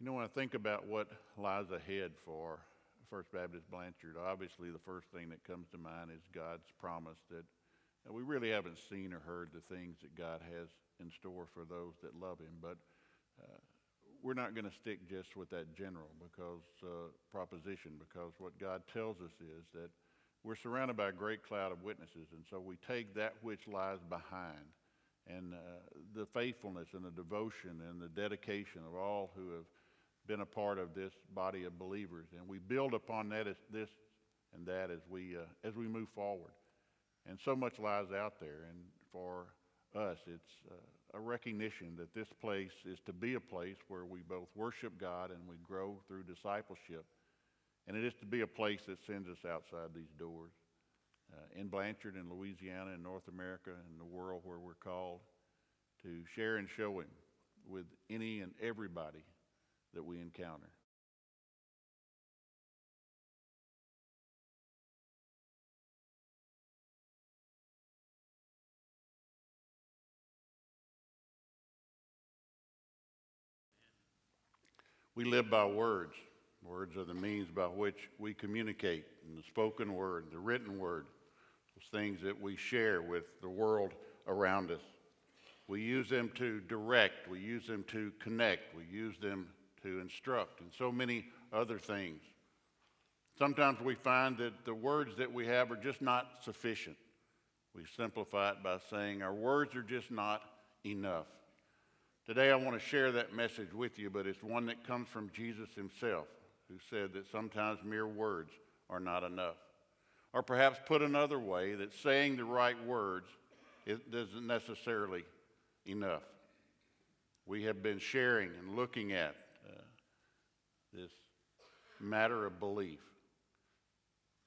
You know, when I think about what lies ahead for First Baptist Blanchard, obviously the first thing that comes to mind is God's promise that, we really haven't seen or heard the things that God has in store for those that love Him. But uh, we're not going to stick just with that general because uh, proposition, because what God tells us is that we're surrounded by a great cloud of witnesses, and so we take that which lies behind and uh, the faithfulness and the devotion and the dedication of all who have been a part of this body of believers, and we build upon that as this and that as we uh, as we move forward. And so much lies out there, and for us, it's uh, a recognition that this place is to be a place where we both worship God and we grow through discipleship, and it is to be a place that sends us outside these doors. Uh, in Blanchard, in Louisiana, in North America, in the world where we're called to share and show Him with any and everybody that we encounter. We live by words. Words are the means by which we communicate, and the spoken word, the written word, those things that we share with the world around us. We use them to direct, we use them to connect, we use them to instruct, and so many other things. Sometimes we find that the words that we have are just not sufficient. We simplify it by saying our words are just not enough. Today I want to share that message with you, but it's one that comes from Jesus himself, who said that sometimes mere words are not enough. Or perhaps put another way, that saying the right words isn't necessarily enough. We have been sharing and looking at this matter of belief.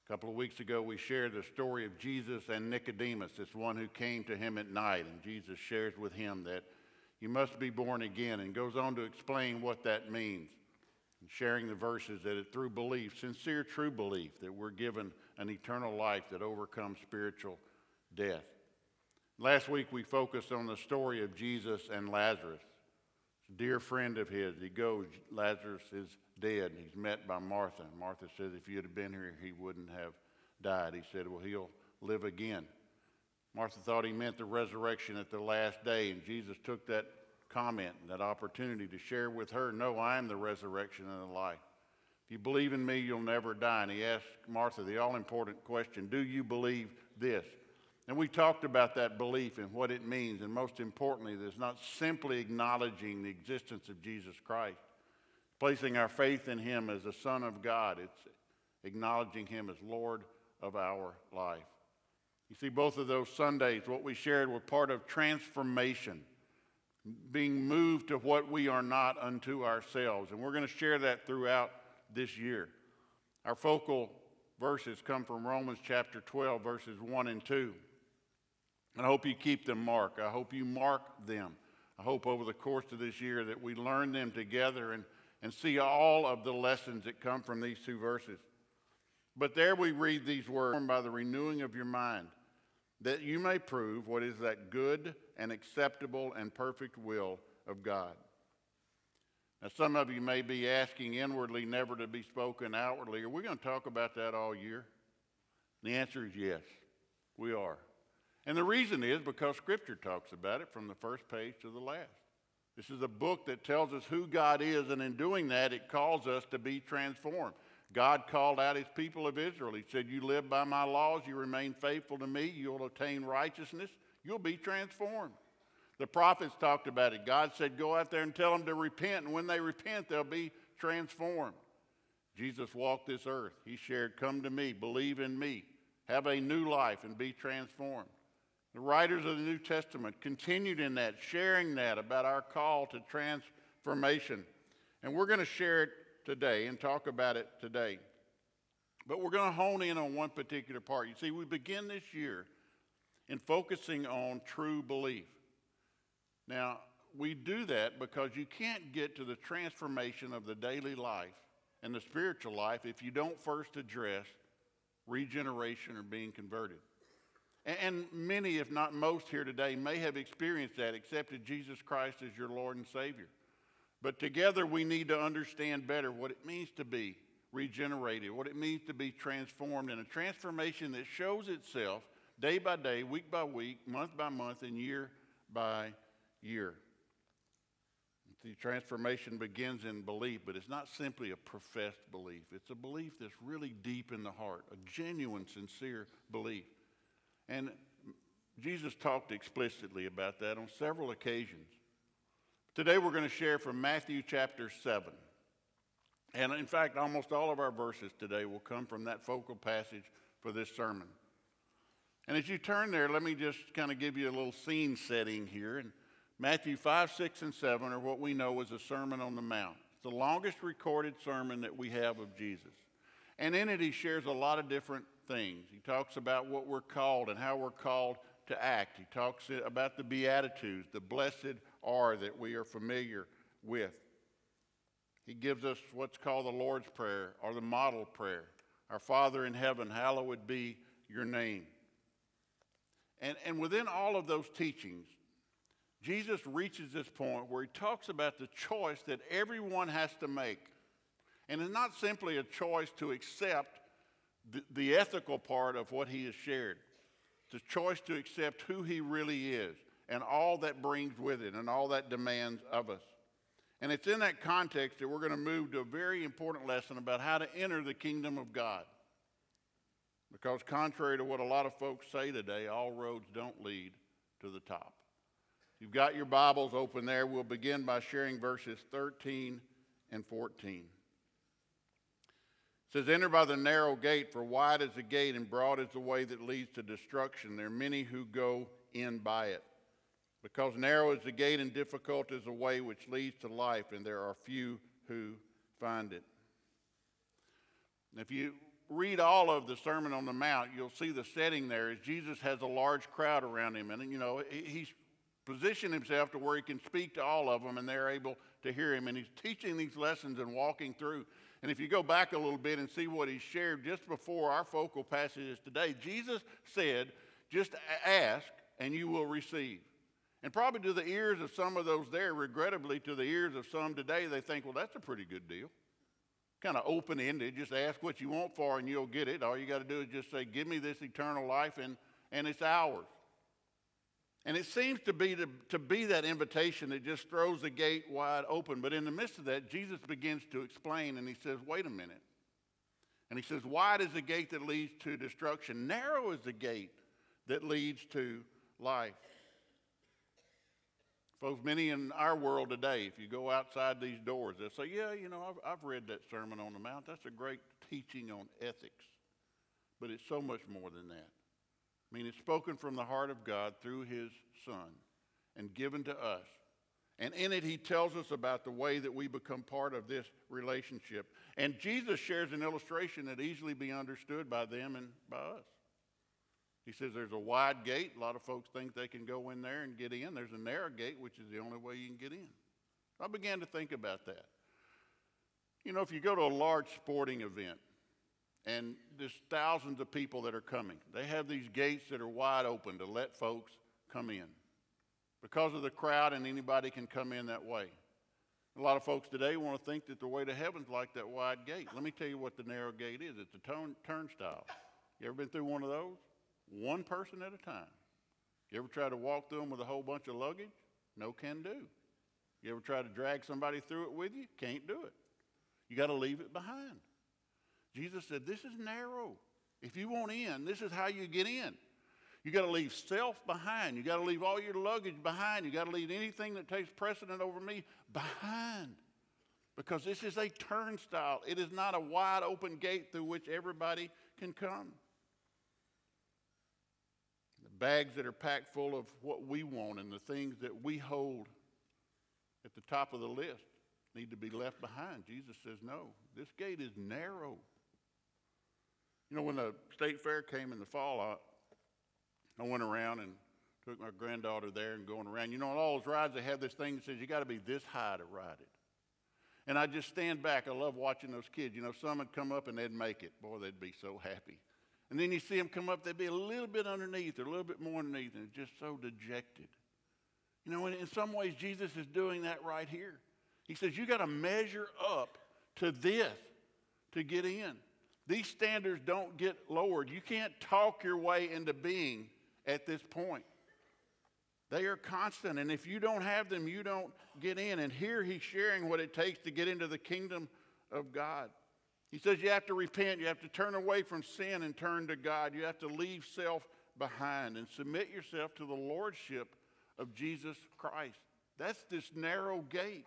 A couple of weeks ago, we shared the story of Jesus and Nicodemus, this one who came to him at night, and Jesus shares with him that you must be born again and goes on to explain what that means. And sharing the verses that it, through belief, sincere, true belief, that we're given an eternal life that overcomes spiritual death. Last week we focused on the story of Jesus and Lazarus. Dear friend of his, he goes, Lazarus is dead. He's met by Martha. And Martha says, if you'd have been here, he wouldn't have died. He said, well, he'll live again. Martha thought he meant the resurrection at the last day, and Jesus took that comment, that opportunity to share with her, No, I am the resurrection and the life. If you believe in me, you'll never die. And he asked Martha the all important question Do you believe this? And we talked about that belief and what it means, and most importantly, that it's not simply acknowledging the existence of Jesus Christ, placing our faith in Him as the Son of God. It's acknowledging Him as Lord of our life. You see, both of those Sundays, what we shared were part of transformation, being moved to what we are not unto ourselves. And we're going to share that throughout this year. Our focal verses come from Romans chapter 12, verses 1 and 2. And I hope you keep them marked. I hope you mark them. I hope over the course of this year that we learn them together and and see all of the lessons that come from these two verses. But there we read these words by the renewing of your mind, that you may prove what is that good and acceptable and perfect will of God. Now, some of you may be asking inwardly, never to be spoken outwardly. Are we going to talk about that all year? The answer is yes, we are. And the reason is because Scripture talks about it from the first page to the last. This is a book that tells us who God is, and in doing that, it calls us to be transformed. God called out his people of Israel. He said, You live by my laws, you remain faithful to me, you'll attain righteousness, you'll be transformed. The prophets talked about it. God said, Go out there and tell them to repent, and when they repent, they'll be transformed. Jesus walked this earth. He shared, Come to me, believe in me, have a new life, and be transformed. The writers of the New Testament continued in that, sharing that about our call to transformation. And we're going to share it today and talk about it today. But we're going to hone in on one particular part. You see, we begin this year in focusing on true belief. Now, we do that because you can't get to the transformation of the daily life and the spiritual life if you don't first address regeneration or being converted. And many, if not most here today, may have experienced that, accepted Jesus Christ as your Lord and Savior. But together we need to understand better what it means to be regenerated, what it means to be transformed, and a transformation that shows itself day by day, week by week, month by month, and year by year. The transformation begins in belief, but it's not simply a professed belief. It's a belief that's really deep in the heart, a genuine, sincere belief. And Jesus talked explicitly about that on several occasions. Today we're going to share from Matthew chapter 7. And in fact, almost all of our verses today will come from that focal passage for this sermon. And as you turn there, let me just kind of give you a little scene setting here. And Matthew 5, 6, and 7 are what we know as a Sermon on the Mount. It's the longest recorded sermon that we have of Jesus. And in it, he shares a lot of different things. He talks about what we're called and how we're called to act. He talks about the Beatitudes, the blessed are that we are familiar with. He gives us what's called the Lord's Prayer or the model prayer. Our Father in heaven, hallowed be your name. And, and within all of those teachings, Jesus reaches this point where he talks about the choice that everyone has to make. And it's not simply a choice to accept the, ethical part of what he has shared, the choice to accept who he really is and all that brings with it and all that demands of us. And it's in that context that we're going to move to a very important lesson about how to enter the kingdom of God. Because, contrary to what a lot of folks say today, all roads don't lead to the top. You've got your Bibles open there. We'll begin by sharing verses 13 and 14. Says, Enter by the narrow gate, for wide is the gate and broad is the way that leads to destruction. There are many who go in by it. Because narrow is the gate and difficult is the way which leads to life, and there are few who find it. if you read all of the Sermon on the Mount, you'll see the setting there is Jesus has a large crowd around him. And, you know, he's positioned himself to where he can speak to all of them and they're able to hear him. And he's teaching these lessons and walking through. And if you go back a little bit and see what he shared just before our focal passages today, Jesus said, just ask and you will receive. And probably to the ears of some of those there, regrettably to the ears of some today, they think, well, that's a pretty good deal. Kind of open ended. Just ask what you want for and you'll get it. All you got to do is just say, give me this eternal life and, and it's ours. And it seems to be, to, to be that invitation that just throws the gate wide open. But in the midst of that, Jesus begins to explain and he says, wait a minute. And he says, wide is the gate that leads to destruction, narrow is the gate that leads to life. Folks, many in our world today, if you go outside these doors, they'll say, Yeah, you know, I've, I've read that Sermon on the Mount. That's a great teaching on ethics. But it's so much more than that. I mean, it's spoken from the heart of God through His Son and given to us. And in it, He tells us about the way that we become part of this relationship. And Jesus shares an illustration that easily be understood by them and by us. He says there's a wide gate. A lot of folks think they can go in there and get in. There's a narrow gate, which is the only way you can get in. I began to think about that. You know, if you go to a large sporting event and there's thousands of people that are coming, they have these gates that are wide open to let folks come in because of the crowd, and anybody can come in that way. A lot of folks today want to think that the way to heaven's like that wide gate. Let me tell you what the narrow gate is. It's a turn, turnstile. You ever been through one of those? one person at a time. You ever try to walk through them with a whole bunch of luggage? No can do. You ever try to drag somebody through it with you? Can't do it. You got to leave it behind. Jesus said, This is narrow. If you want in, this is how you get in. You got to leave self behind. You got to leave all your luggage behind. You got to leave anything that takes precedent over me behind. Because this is a turnstile. It is not a wide open gate through which everybody can come The bags that are packed full of what we want and the things that we hold at the top of the list need to be left behind. Jesus says, no, this gate is narrow. You know, when the state fair came in the fall, I, I went around and took my granddaughter there and going around. You know, on all those rides, they have this thing that says you got to be this high to ride it. And I just stand back. I love watching those kids. You know, some would come up and they'd make it. Boy, they'd be so happy. And then you see them come up, they'd be a little bit underneath or a little bit more underneath, and just so dejected. You know, in some ways, Jesus is doing that right here. He says, You got to measure up to this to get in. These standards don't get lowered. You can't talk your way into being at this point. They are constant, and if you don't have them, you don't get in. And here he's sharing what it takes to get into the kingdom of God. He says you have to repent, you have to turn away from sin and turn to God. You have to leave self behind and submit yourself to the lordship of Jesus Christ. That's this narrow gate.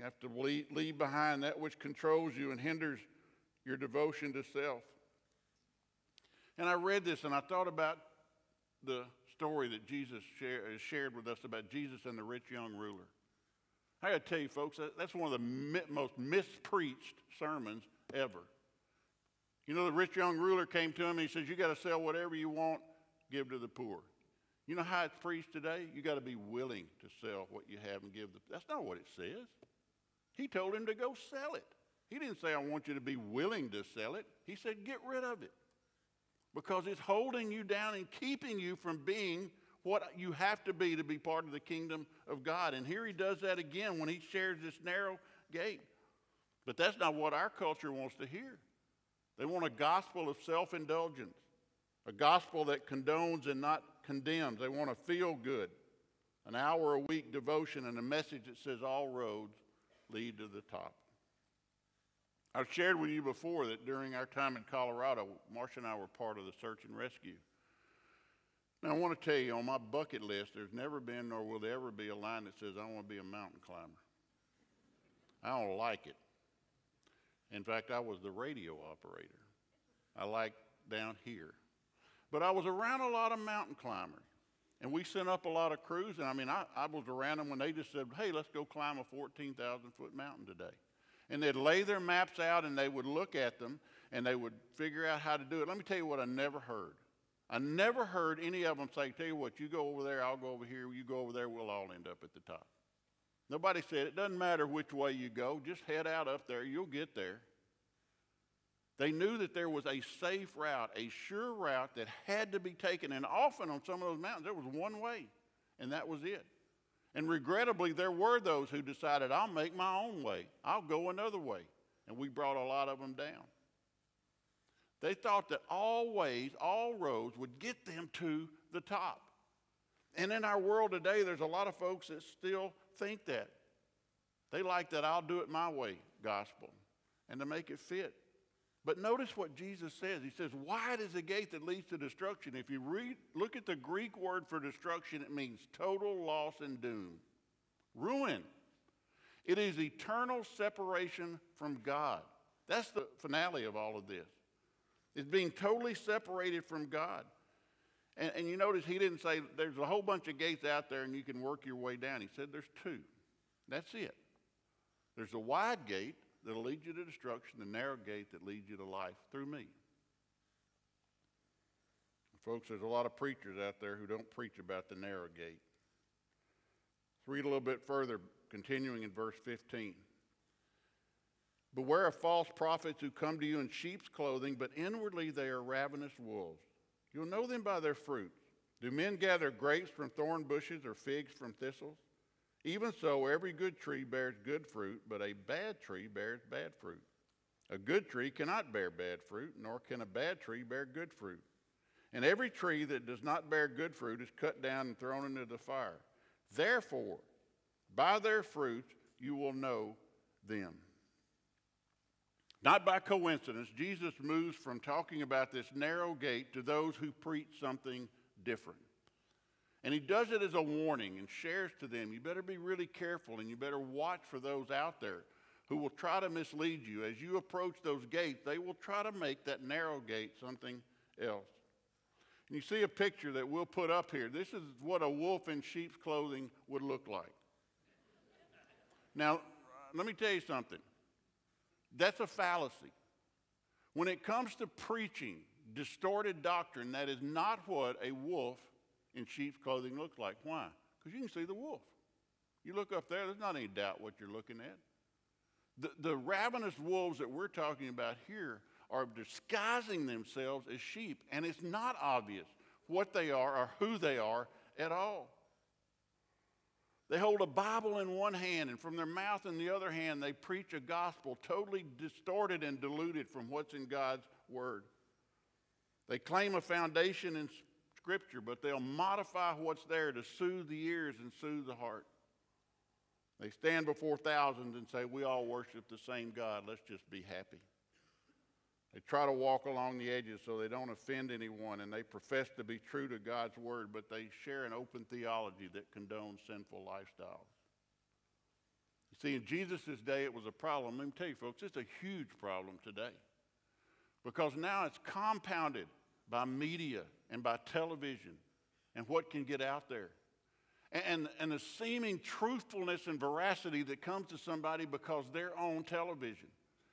You have to leave, behind that which controls you and hinders your devotion to self. And I read this and I thought about the story that Jesus share, shared with us about Jesus and the rich young ruler. I got to tell you, folks, that's one of the mi- most mispreached sermons ever. You know, the rich young ruler came to him and he says, You got to sell whatever you want, give to the poor. You know how it's preached today? You got to be willing to sell what you have and give the. That's not what it says. He told him to go sell it. He didn't say, I want you to be willing to sell it. He said, Get rid of it because it's holding you down and keeping you from being what you have to be to be part of the kingdom of God. And here he does that again when he shares this narrow gate. But that's not what our culture wants to hear. They want a gospel of self indulgence, a gospel that condones and not condemns. They want to feel good, an hour a week devotion, and a message that says all roads lead to the top. I've shared with you before that during our time in Colorado, Marsh and I were part of the search and rescue. Now, I want to tell you, on my bucket list, there's never been nor will there ever be a line that says, I want to be a mountain climber. I don't like it. In fact, I was the radio operator. I like down here. But I was around a lot of mountain climbers. And we sent up a lot of crews. And I mean, I, I was around them when they just said, hey, let's go climb a 14,000 foot mountain today. And they'd lay their maps out and they would look at them and they would figure out how to do it. Let me tell you what I never heard. I never heard any of them say, Tell you what, you go over there, I'll go over here, you go over there, we'll all end up at the top. Nobody said, It doesn't matter which way you go, just head out up there, you'll get there. They knew that there was a safe route, a sure route that had to be taken. And often on some of those mountains, there was one way, and that was it. And regrettably, there were those who decided, I'll make my own way, I'll go another way. And we brought a lot of them down. They thought that all ways, all roads would get them to the top. And in our world today, there's a lot of folks that still think that. They like that I'll do it my way gospel and to make it fit. But notice what Jesus says. He says, Wide is the gate that leads to destruction. If you read, look at the Greek word for destruction, it means total loss and doom, ruin. It is eternal separation from God. That's the finale of all of this It's being totally separated from God. And, and, you notice he didn't say there's a whole bunch of gates out there and you can work your way down. He said there's two. That's it. There's a wide gate that'll lead you to destruction, the narrow gate that leads you to life through me. Folks, there's a lot of preachers out there who don't preach about the narrow gate. Let's read a little bit further, continuing in verse 15. Beware of false prophets who come to you in sheep's clothing, but inwardly they are ravenous wolves. You'll know them by their fruits. Do men gather grapes from thorn bushes or figs from thistles? Even so, every good tree bears good fruit, but a bad tree bears bad fruit. A good tree cannot bear bad fruit, nor can a bad tree bear good fruit. And every tree that does not bear good fruit is cut down and thrown into the fire. Therefore, by their fruits you will know them. Not by coincidence, Jesus moves from talking about this narrow gate to those who preach something different. And he does it as a warning and shares to them you better be really careful and you better watch for those out there who will try to mislead you. As you approach those gates, they will try to make that narrow gate something else. And you see a picture that we'll put up here. This is what a wolf in sheep's clothing would look like. Now, let me tell you something. That's a fallacy. When it comes to preaching distorted doctrine, that is not what a wolf in sheep's clothing looks like. Why? Because you can see the wolf. You look up there, there's not any doubt what you're looking at. The, the ravenous wolves that we're talking about here are disguising themselves as sheep, and it's not obvious what they are or who they are at all. They hold a Bible in one hand, and from their mouth in the other hand, they preach a gospel totally distorted and diluted from what's in God's Word. They claim a foundation in Scripture, but they'll modify what's there to soothe the ears and soothe the heart. They stand before thousands and say, We all worship the same God. Let's just be happy. They try to walk along the edges so they don't offend anyone, and they profess to be true to God's word, but they share an open theology that condones sinful lifestyles. You see, in Jesus' day, it was a problem. Let me tell you, folks, it's a huge problem today because now it's compounded by media and by television and what can get out there. And, and the seeming truthfulness and veracity that comes to somebody because they're on television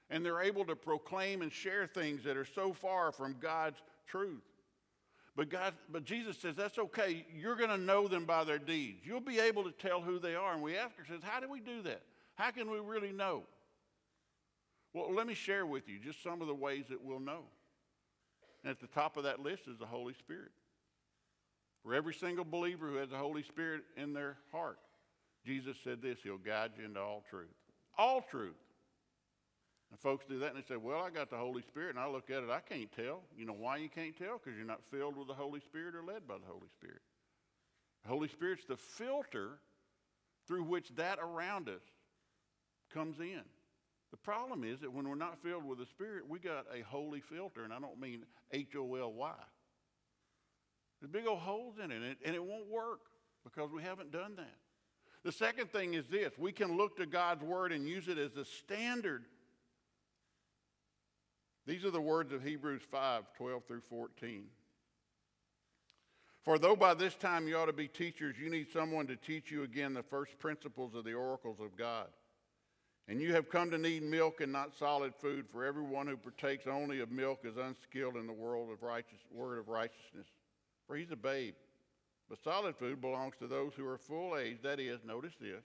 and they're able to proclaim and share things that are so far from God's truth. But God, but Jesus says that's okay. You're going to know them by their deeds. You'll be able to tell who they are. And we ask ourselves, how do we do that? How can we really know? Well, let me share with you just some of the ways that we'll know. And at the top of that list is the Holy Spirit. For every single believer who has the Holy Spirit in their heart, Jesus said this He'll guide you into all truth. All truth. And folks do that and they say, Well, I got the Holy Spirit. And I look at it, I can't tell. You know why you can't tell? Because you're not filled with the Holy Spirit or led by the Holy Spirit. The Holy Spirit's the filter through which that around us comes in. The problem is that when we're not filled with the Spirit, we got a holy filter, and I don't mean H O L Y. There's big old holes in it, and, it, won't work because we haven't done that. The second thing is this we can look to God's Word and use it as a standard these are the words of Hebrews 5 12 through 14. For though by this time you ought to be teachers, you need someone to teach you again the first principles of the oracles of God. And you have come to need milk and not solid food, for everyone who partakes only of milk is unskilled in the world of righteous, word of righteousness, for he's a babe. But solid food belongs to those who are full age, that is, notice this,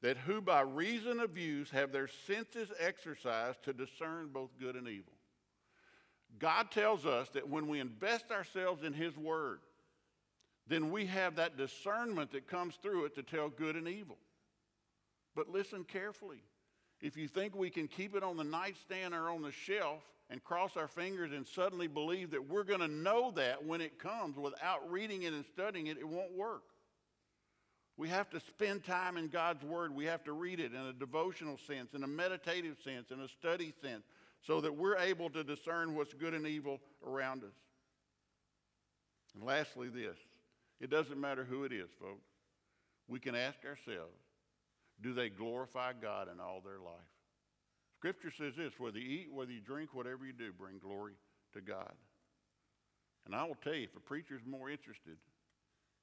that who by reason of use have their senses exercised to discern both good and evil. God tells us that when we invest ourselves in His Word, then we have that discernment that comes through it to tell good and evil. But listen carefully. If you think we can keep it on the nightstand or on the shelf and cross our fingers and suddenly believe that we're going to know that when it comes without reading it and studying it, it won't work. We have to spend time in God's Word. We have to read it in a devotional sense, in a meditative sense, in a study sense, so that we're able to discern what's good and evil around us. And lastly, this it doesn't matter who it is, folks. We can ask ourselves do they glorify God in all their life? Scripture says this whether you eat, whether you drink, whatever you do, bring glory to God. And I will tell you, if a preacher is more interested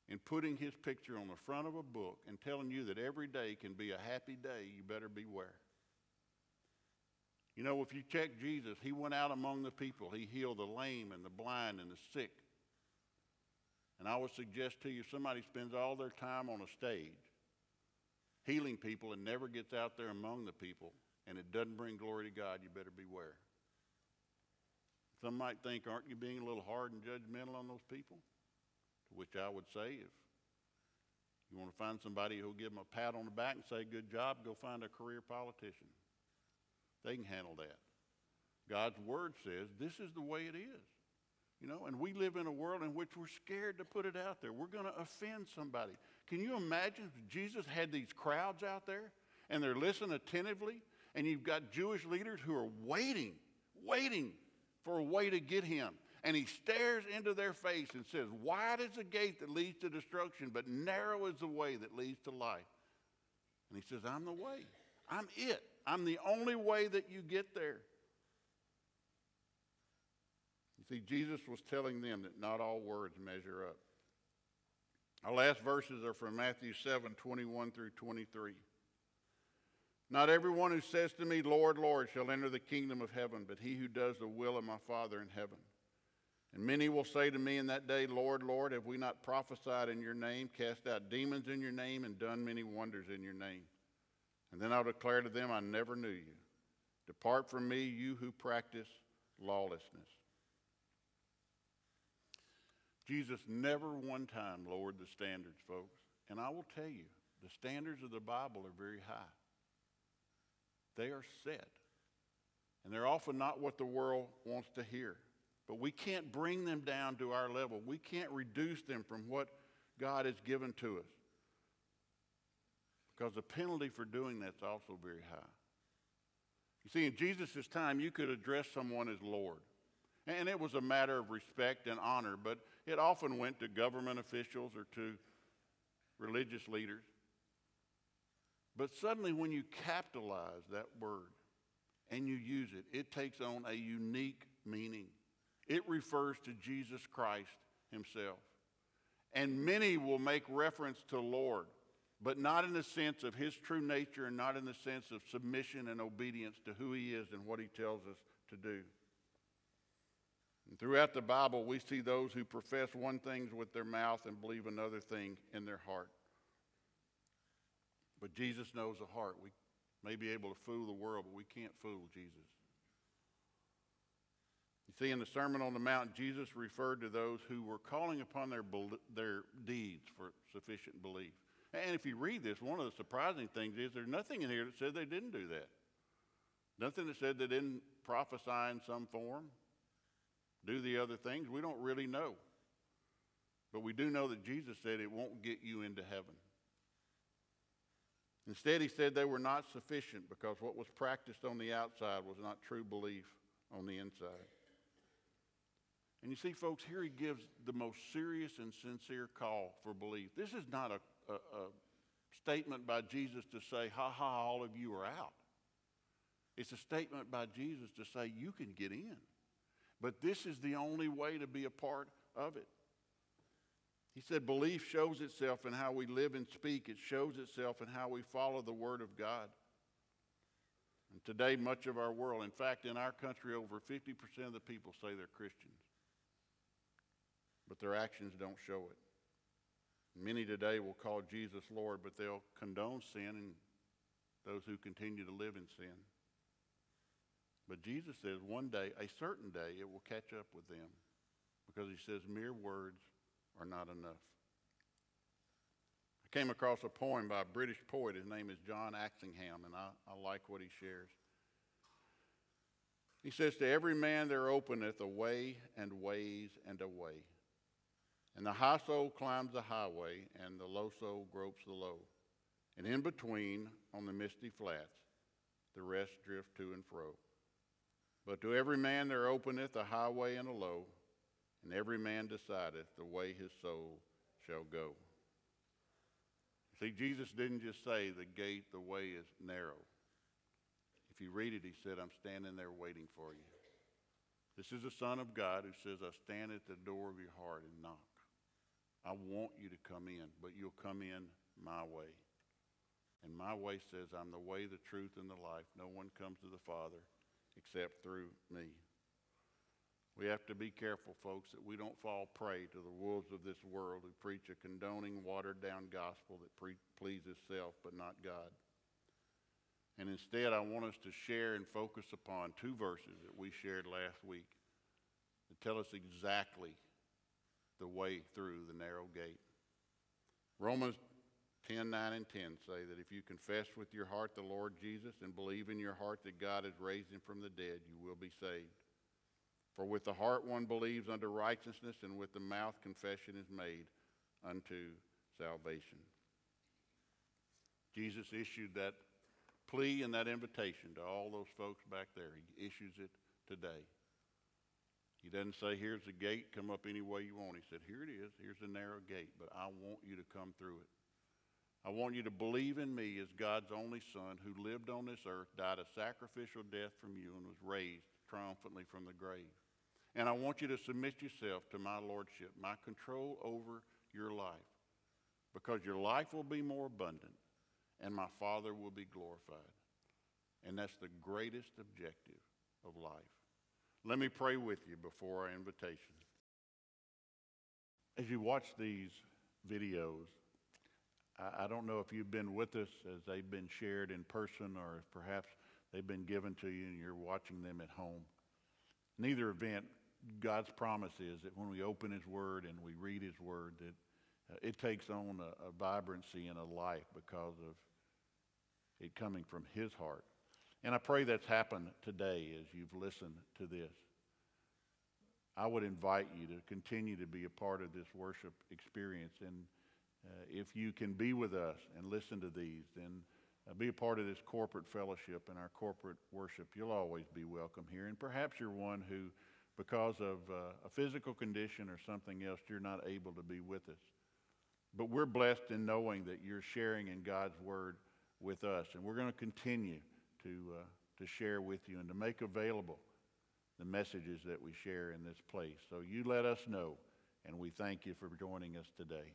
in putting his picture on the front of a book and telling you that every day can be a happy day, you better beware. You know, if you check Jesus, he went out among the people. He healed the lame and the blind and the sick. And I would suggest to you somebody spends all their time on a stage healing people and never gets out there among the people and it doesn't bring glory to God, you better beware. Some might think, aren't you being a little hard and judgmental on those people? To which I would say if you want to find somebody who'll give them a pat on the back and say, good job, go find a career politician. They can handle that. God's word says this is the way it is. You know, and we live in a world in which we're scared to put it out there. We're going to offend somebody. Can you imagine if Jesus had these crowds out there and they're listening attentively, and you've got Jewish leaders who are waiting, waiting for a way to get him and he stares into their face and says, Wide is the gate that leads to destruction, but narrow is the way that leads to life. And he says, I'm the way. I'm it. I'm the only way that you get there. You see, Jesus was telling them that not all words measure up. Our last verses are from Matthew 7 21 through 23. Not everyone who says to me, Lord, Lord, shall enter the kingdom of heaven, but he who does the will of my Father in heaven. And many will say to me in that day, Lord, Lord, have we not prophesied in your name, cast out demons in your name, and done many wonders in your name? And then I'll declare to them, I never knew you. Depart from me, you who practice lawlessness. Jesus never one time lowered the standards, folks. And I will tell you, The standards of the Bible are very high. They are set. And they're often not what the world wants to hear. But we can't bring them down to our level. We can't reduce them from what God has given to us. Because the penalty for doing that's also very high. You see, in Jesus' time, you could address someone as Lord. And it was a matter of respect and honor, but it often went to government officials or to religious leaders. But suddenly, when you capitalize that word and you use it, it takes on a unique meaning. It refers to Jesus Christ Himself. And many will make reference to Lord, but not in the sense of His true nature and not in the sense of submission and obedience to who He is and what He tells us to do. And throughout the Bible, we see those who profess one thing with their mouth and believe another thing in their heart. But Jesus knows the heart. We may be able to fool the world, but we can't fool Jesus. You see, in the Sermon on the Mount, Jesus referred to those who were calling upon their, their deeds for sufficient belief. And if you read this, one of the surprising things is there's nothing in here that said they didn't do that. Nothing that said they didn't prophesy in some form, do the other things. We don't really know. But we do know that Jesus said it won't get you into heaven. Instead, he said they were not sufficient because what was practiced on the outside was not true belief on the inside. And you see, folks, here he gives the most serious and sincere call for belief. This is not a, a, a statement by Jesus to say, ha ha, all of you are out. It's a statement by Jesus to say, you can get in. But this is the only way to be a part of it. He said, belief shows itself in how we live and speak, it shows itself in how we follow the Word of God. And today, much of our world, in fact, in our country, over 50% of the people say they're Christians but their actions don't show it. Many today will call Jesus Lord, but they'll condone sin and those who continue to live in sin. But Jesus says one day, a certain day, it will catch up with them because he says mere words are not enough. I came across a poem by a British poet. His name is John Oxenham, and I, I like what he shares. He says, To every man there openeth a way and ways and a way. And the high soul climbs the highway, and the low soul gropes the low. And in between, on the misty flats, the rest drift to and fro. But to every man there openeth a highway and a low, and every man decideth the way his soul shall go. See, Jesus didn't just say the gate, the way is narrow. If you read it, he said, I'm standing there waiting for you. This is the Son of God who says, I stand at the door of your heart and knock. I want you to come in, but you'll come in my way. And my way says, I'm the way, the truth, and the life. No one comes to the Father except through me. We have to be careful, folks, that we don't fall prey to the wolves of this world who preach a condoning, watered down gospel that pre- pleases self but not God. And instead, I want us to share and focus upon two verses that we shared last week that tell us exactly the way through the narrow gate. Romans 10 9 and 10 say that if you confess with your heart the Lord Jesus and believe in your heart that God has raised him from the dead, you will be saved. For with the heart one believes unto righteousness, and with the mouth confession is made unto salvation. Jesus issued that plea and that invitation to all those folks back there. He issues it today. He doesn't say, here's the gate, come up any way you want. He said, here it is, here's the narrow gate, but I want you to come through it. I want you to believe in me as God's only Son who lived on this earth, died a sacrificial death from you, and was raised triumphantly from the grave. And I want you to submit yourself to my lordship, my control over your life, because your life will be more abundant and my Father will be glorified. And that's the greatest objective of life. Let me pray with you before our invitation. As you watch these videos, I, don't know if you've been with us as they've been shared in person or perhaps they've been given to you and you're watching them at home. Neither event, God's promise is that when we open His Word and we read His Word, that uh, it takes on a, a vibrancy and a life because of it coming from His heart. And I pray that's happened today as you've listened to this. I would invite you to continue to be a part of this worship experience. And uh, if you can be with us and listen to these, then uh, be a part of this corporate fellowship and our corporate worship. You'll always be welcome here. And perhaps you're one who, because of uh, a physical condition or something else, you're not able to be with us. But we're blessed in knowing that you're sharing in God's Word with us. And we're going to continue to, uh, to share with you and to make available the messages that we share in this place. So you let us know, and we thank you for joining us today.